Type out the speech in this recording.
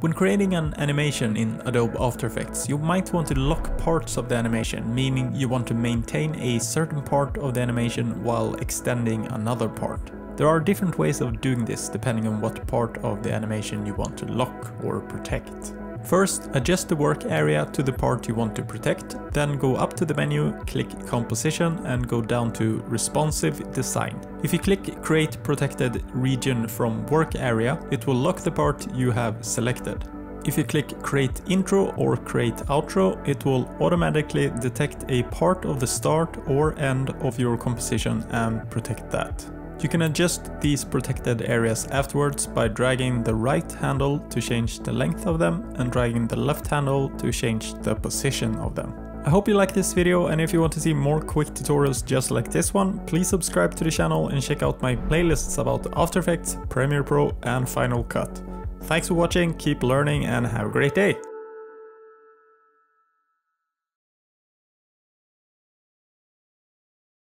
When creating an animation in Adobe After Effects, you might want to lock parts of the animation, meaning you want to maintain a certain part of the animation while extending another part. There are different ways of doing this depending on what part of the animation you want to lock or protect. First, adjust the work area to the part you want to protect, then go up to the menu, click Composition and go down to Responsive Design. If you click Create Protected Region from Work Area, it will lock the part you have selected. If you click Create Intro or Create Outro, it will automatically detect a part of the start or end of your composition and protect that. You can adjust these protected areas afterwards by dragging the right handle to change the length of them and dragging the left handle to change the position of them. I hope you like this video and if you want to see more quick tutorials just like this one, please subscribe to the channel and check out my playlists about After Effects, Premiere Pro and Final Cut. Thanks for watching, keep learning and have a great day!